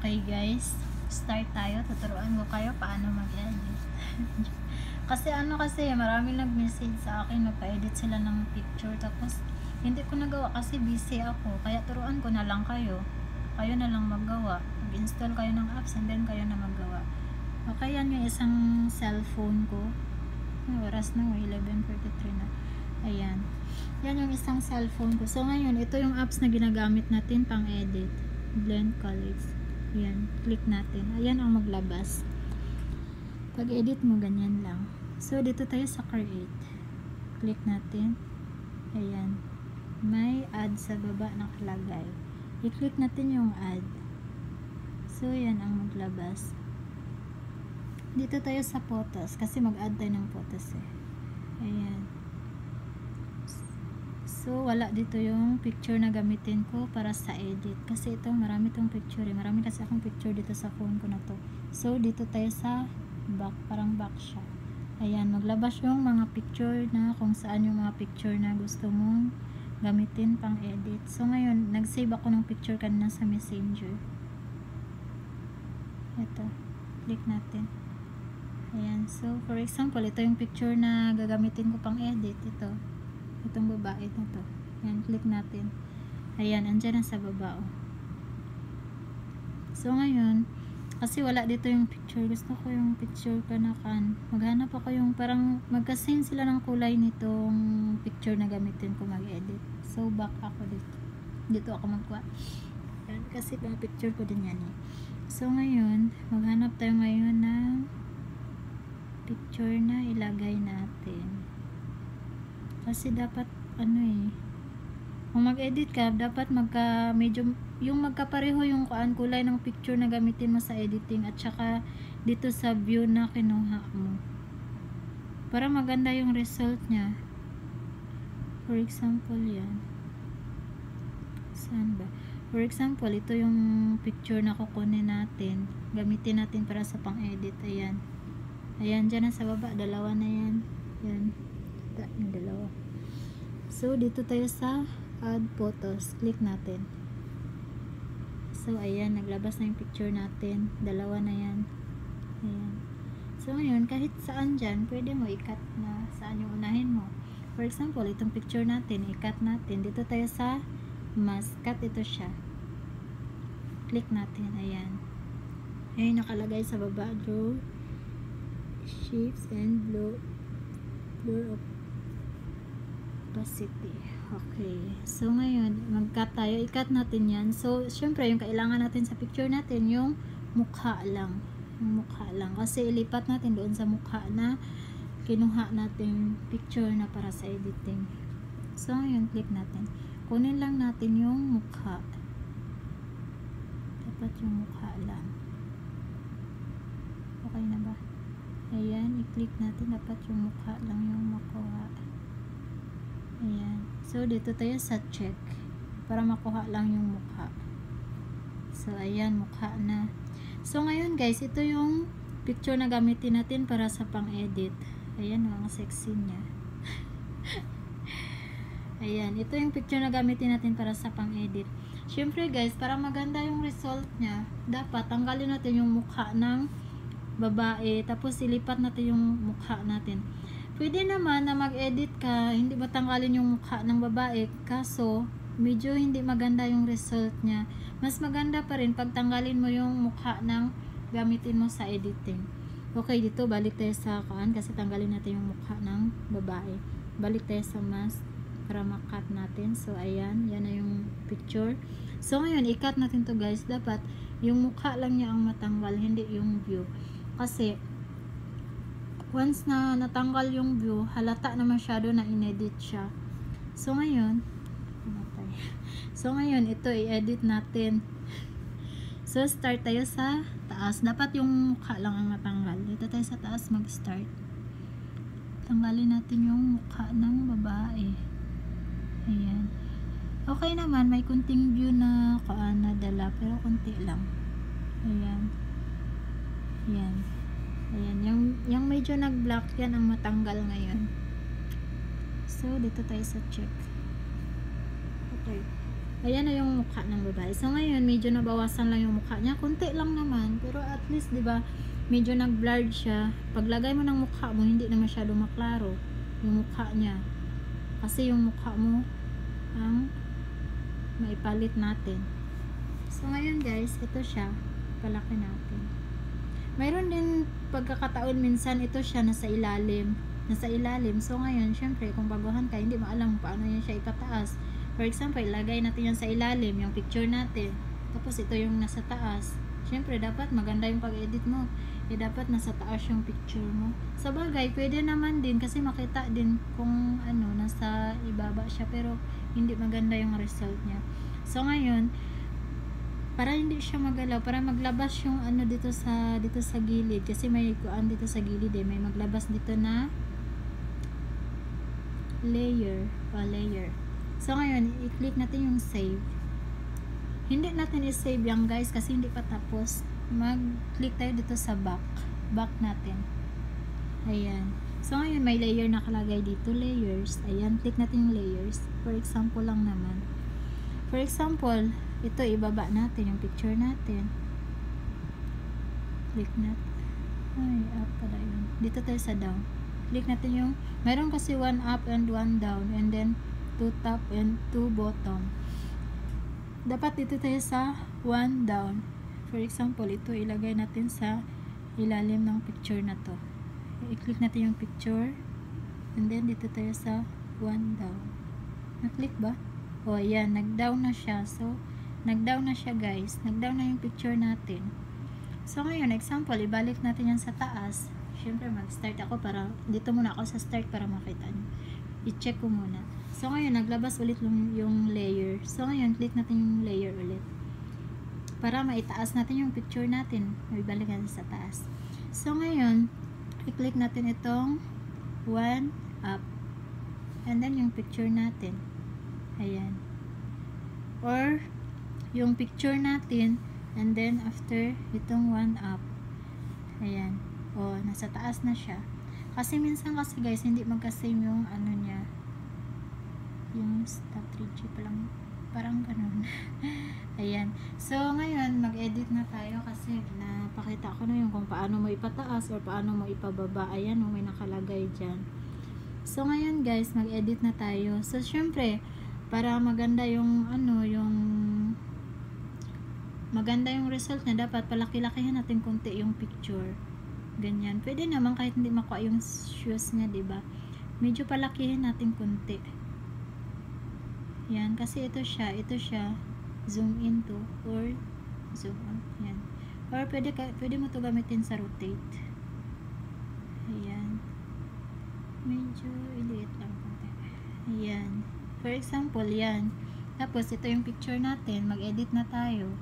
Okay guys, start tayo. Tuturuan ko kayo paano mag-edit. kasi ano kasi, marami nag-message sa akin, magpa-edit sila ng picture. Tapos, hindi ko nagawa kasi busy ako. Kaya turuan ko na lang kayo. Kayo na lang maggawa. Mag-install kayo ng apps and then kayo na maggawa. Okay, yan yung isang cellphone ko. Oras na, oh, 11.43 na. Ayan. Yan yung isang cellphone ko. So, ngayon, ito yung apps na ginagamit natin pang edit. Blend colors. Ayan. Click natin. Ayan ang maglabas. Pag edit mo, ganyan lang. So, dito tayo sa create. Click natin. Ayan. May add sa baba nakalagay. I-click natin yung add. So, yan ang maglabas. Dito tayo sa photos. Kasi mag-add tayo ng photos eh. Ayan. So, wala dito yung picture na gamitin ko para sa edit. Kasi ito, marami tong picture eh. Marami kasi akong picture dito sa phone ko na to. So, dito tayo sa back. Parang back siya. Ayan, maglabas yung mga picture na kung saan yung mga picture na gusto mong gamitin pang edit. So, ngayon, nag-save ako ng picture kanina sa messenger. Ito. Click natin. Ayan. So, for example, ito yung picture na gagamitin ko pang edit. Ito itong babae na to. Yan click natin. Ayan andyan na sa baba oh. so ngayon kasi wala dito yung picture. Gusto ko yung picture pa maghanap ako yung parang magkasame sila ng kulay nitong picture na gamitin ko mag edit so back ako dito dito ako magkuha. Yan kasi pang picture ko din yan eh. So ngayon maghanap tayo ngayon ng picture na ilagay natin kasi dapat ano eh kung mag-edit ka dapat magka medyo yung magkapareho yung kuan kulay ng picture na gamitin mo sa editing at saka dito sa view na kinuha mo. Para maganda yung result niya. For example yan. Saan ba? For example ito yung picture na kukunin natin. Gamitin natin para sa pang edit ayan. Ayan dyan na sa baba. Dalawa na yan. Yan. Yung dalawa So, dito tayo sa add photos. Click natin. So, ayan. Naglabas na yung picture natin. Dalawa na yan. Ayan. So, ngayon, kahit saan dyan, pwede mo i-cut na saan yung unahin mo. For example, itong picture natin, i-cut natin. Dito tayo sa mask. Cut ito siya. Click natin. Ayan. Ayan, nakalagay sa baba. Draw shapes and blur, blur of opacity. Okay. So, ngayon, mag-cut tayo. I-cut natin yan. So, syempre, yung kailangan natin sa picture natin, yung mukha lang. Yung mukha lang. Kasi, ilipat natin doon sa mukha na kinuha natin picture na para sa editing. So, ngayon, click natin. Kunin lang natin yung mukha. Dapat yung mukha lang. Okay na ba? Ayan, i-click natin. Dapat yung mukha lang yung makuha. Ayan. So, dito tayo sa check. Para makuha lang yung mukha. So, ayan, mukha na. So, ngayon guys, ito yung picture na gamitin natin para sa pang-edit. Ayan, ang sexy niya. ayan, ito yung picture na gamitin natin para sa pang-edit. Siyempre guys, para maganda yung result niya, dapat tanggalin natin yung mukha ng babae, tapos ilipat natin yung mukha natin. Pwede naman na mag-edit ka, hindi matanggalin yung mukha ng babae, kaso medyo hindi maganda yung result niya. Mas maganda pa rin pag tanggalin mo yung mukha ng gamitin mo sa editing. Okay, dito balik tayo sa kaan kasi tanggalin natin yung mukha ng babae. Balik tayo sa mask para makat natin. So, ayan. Yan na yung picture. So, ngayon, i-cut natin to guys. Dapat, yung mukha lang niya ang matanggal, hindi yung view. Kasi, once na natanggal yung view, halata na masyado na inedit siya. So, ngayon, so, ngayon, ito, i-edit natin. So, start tayo sa taas. Dapat yung mukha lang ang matanggal. Dito tayo sa taas mag-start. Tanggalin natin yung mukha ng babae. Ayan. Okay naman, may kunting view na kaan na dala, pero kunti lang. Ayan. Ayan. Ayan, yung, yung medyo nag-block yan ang matanggal ngayon. So, dito tayo sa check. Okay. Ayan na yung mukha ng babae. So ngayon, medyo nabawasan lang yung mukha niya. Kunti lang naman. Pero at least, di ba, medyo nag-blurred siya. Paglagay mo ng mukha mo, hindi na masyado maklaro yung mukha niya. Kasi yung mukha mo, ang maipalit natin. So ngayon guys, ito siya. Palaki natin. Mayroon din pagkakataon minsan ito siya nasa ilalim. Nasa ilalim. So ngayon, syempre, kung baguhan ka, hindi mo alam paano yan siya ipataas. For example, ilagay natin yan sa ilalim, yung picture natin. Tapos ito yung nasa taas. Syempre, dapat maganda yung pag-edit mo. Eh, dapat nasa taas yung picture mo. Sa bagay, pwede naman din kasi makita din kung ano, nasa ibaba siya. Pero, hindi maganda yung result niya. So, ngayon, para hindi siya magalaw, para maglabas yung ano dito sa dito sa gilid kasi may kuan dito sa gilid eh, may maglabas dito na layer o layer. So ngayon, i-click natin yung save. Hindi natin i-save yan guys kasi hindi pa tapos. Mag-click tayo dito sa back. Back natin. Ayan. So ngayon, may layer nakalagay dito, layers. Ayan, click natin yung layers. For example lang naman. For example, ito ibaba natin yung picture natin. Click natin. Ay, up pala yun. Dito tayo sa down. Click natin yung, meron kasi one up and one down. And then, two top and two bottom. Dapat dito tayo sa one down. For example, ito ilagay natin sa ilalim ng picture na to. I-click natin yung picture. And then, dito tayo sa one down. Na-click ba? O, ayan. Nag-down na siya. So, nag-down na siya guys. Nag-down na yung picture natin. So, ngayon, example, ibalik natin yan sa taas. Siyempre, mag-start ako para, dito muna ako sa start para makita nyo. I-check ko muna. So, ngayon, naglabas ulit yung, yung layer. So, ngayon, click natin yung layer ulit. Para maitaas natin yung picture natin. Ibalik natin sa taas. So, ngayon, i-click natin itong one up. And then, yung picture natin. Ayan. Or, yung picture natin, And then, after, itong one up. Ayan. O, nasa taas na siya. Kasi minsan kasi guys, hindi magka-same yung ano niya. Yung stop 3G pa lang. Parang ganun. Ayan. So, ngayon, mag-edit na tayo kasi napakita ko na yung kung paano mo ipataas or paano mo ipababa. Ayan, may nakalagay dyan. So, ngayon guys, mag-edit na tayo. So, syempre, para maganda yung ano, yung maganda yung result niya, dapat palaki-lakihan natin konti yung picture. Ganyan. Pwede naman kahit hindi makuha yung shoes niya, ba? Medyo palakihin natin konti. Yan, kasi ito siya, ito siya zoom in to or zoom out. Yan. Or pwede pwede mo to gamitin sa rotate. Ayan. Medyo iliit lang konti. Ayan. For example, yan. Tapos ito yung picture natin, mag-edit na tayo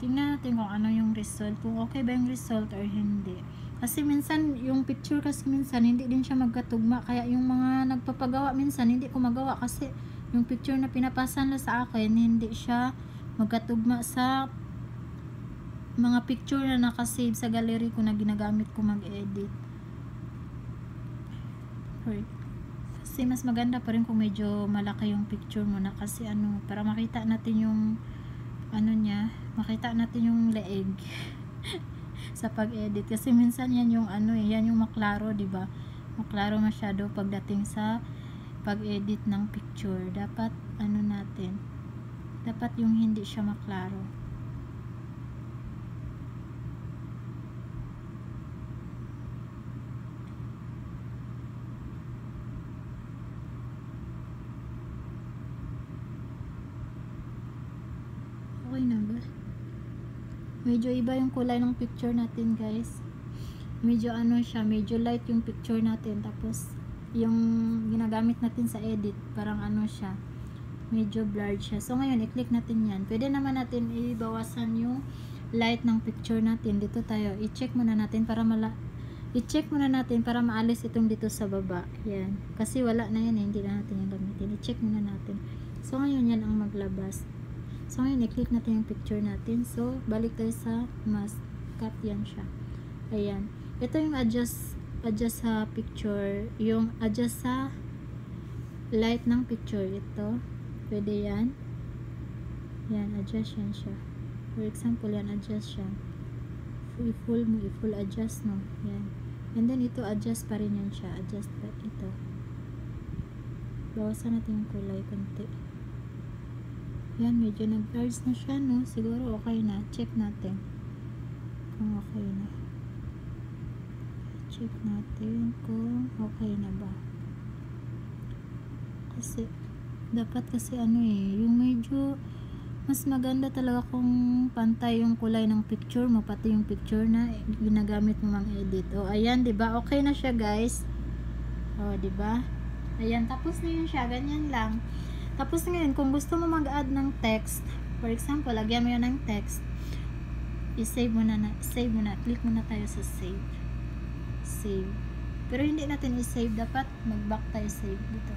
tingnan natin kung ano yung result kung okay ba yung result or hindi. Kasi minsan yung picture kasi minsan hindi din siya magkatugma. Kaya yung mga nagpapagawa minsan hindi ko magawa kasi yung picture na pinapasan na sa akin hindi siya magkatugma sa mga picture na nakasave sa gallery ko na ginagamit ko mag-edit. Kasi mas maganda pa rin kung medyo malaki yung picture mo na kasi ano para makita natin yung ano niya, makita natin yung leeg sa pag-edit kasi minsan yan yung ano eh, yan yung maklaro, 'di ba? Maklaro masyado pagdating sa pag-edit ng picture. Dapat ano natin? Dapat yung hindi siya maklaro. Okay na ba? Medyo iba yung kulay ng picture natin guys. Medyo ano siya, medyo light yung picture natin. Tapos, yung ginagamit natin sa edit, parang ano siya, medyo blurred siya. So, ngayon, i-click natin yan. Pwede naman natin ibawasan yung light ng picture natin. Dito tayo, i-check muna natin para mala i-check muna natin para maalis itong dito sa baba. Yan. Kasi wala na yan, eh. hindi na natin yung gamitin. I-check muna natin. So, ngayon yan ang maglabas. So, ngayon, i-click natin yung picture natin. So, balik tayo sa mask. Cut yan siya. Ayan. Ito yung adjust, adjust sa picture. Yung adjust sa light ng picture. Ito. Pwede yan. Yan, adjust yan siya. For example, yan, adjust siya. I-full mo, i-full adjust, no? Yan. And then, ito, adjust pa rin yan siya. Adjust pa ito. Bawasan natin yung kulay konti. Yan, medyo nag-blurs na siya, no? Siguro okay na. Check natin. Kung okay na. Check natin kung okay na ba. Kasi, dapat kasi ano eh, yung medyo mas maganda talaga kung pantay yung kulay ng picture mo, pati yung picture na ginagamit mo mang edit. O, ayan, ba Okay na siya, guys. O, ba Ayan, tapos na yun siya. Ganyan lang. Tapos ngayon, kung gusto mo mag-add ng text, for example, lagyan mo yun ng text, i-save mo na, na save mo na, click mo na tayo sa save. Save. Pero hindi natin i-save, dapat mag-back tayo save dito.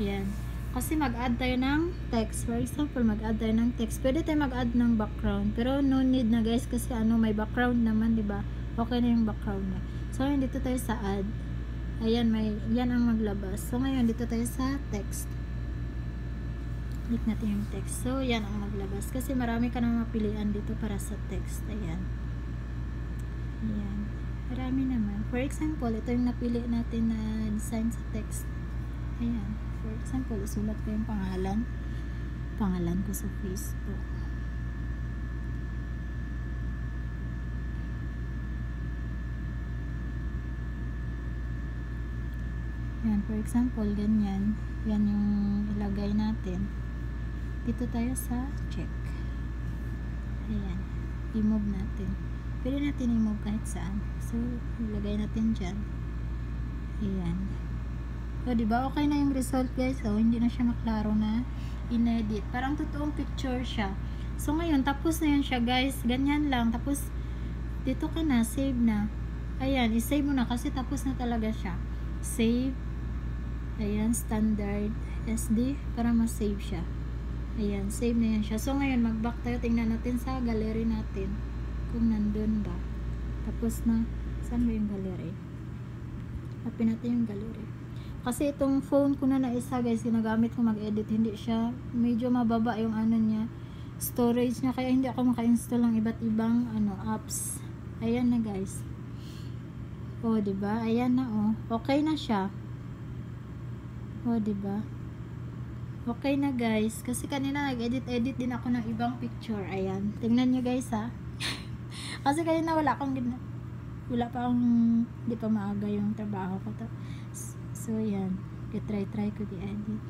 Yan. Kasi mag-add tayo ng text. For example, mag-add tayo ng text. Pwede tayo mag-add ng background. Pero no need na guys kasi ano, may background naman, 'di ba? Okay na yung background niya. So, ngayon dito tayo sa add. Ayan, may yan ang maglabas. So, ngayon dito tayo sa text. Click natin yung text. So, yan ang maglabas. Kasi marami ka na mapilian dito para sa text. Ayan. Ayan. Marami naman. For example, ito yung napili natin na design sa text. Ayan. For example, isulat ko yung pangalan. Pangalan ko sa Facebook. Yan, for example, ganyan. Yan yung ilagay natin. Dito tayo sa check. Ayan. I-move natin. Pwede natin i-move kahit saan. So, ilagay natin dyan. Ayan. So, di ba okay na yung result guys? So, hindi na siya maklaro na inedit. Parang totoong picture siya. So, ngayon, tapos na yan siya guys. Ganyan lang. Tapos, dito ka na. Save na. Ayan, i-save mo na kasi tapos na talaga siya. Save. Ayan, standard SD para ma-save siya. Ayan, save na yan siya. So, ngayon, mag-back tayo. Tingnan natin sa gallery natin. Kung nandun ba. Tapos na, saan ba yung gallery? Hapin natin yung gallery. Kasi itong phone ko na na isa guys, ginagamit ko mag-edit, hindi siya, medyo mababa yung ano niya, storage niya, kaya hindi ako maka-install ng iba't ibang ano, apps. Ayan na guys. O, oh, ba diba? Ayan na oh. Okay na siya. O, oh, ba diba? Okay na guys. Kasi kanina nag-edit-edit din ako ng ibang picture. Ayan. Tingnan nyo guys ha. Kasi kanina wala akong wala pa akong hindi pa maaga yung trabaho ko to. So, yan. I-try-try ko di-edit.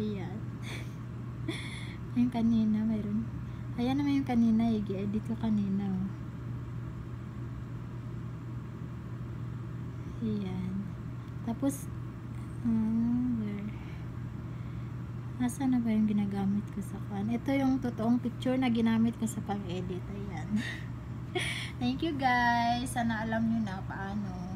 Ayan. yung kanina, mayroon. Ayan naman yung kanina, eh. i-edit ko kanina. Oh. Ayan. Tapos, uh, where? Nasa na ba yung ginagamit ko sa kan? Ito yung totoong picture na ginamit ko sa pang-edit. Ayan. Thank you guys. Sana alam nyo na paano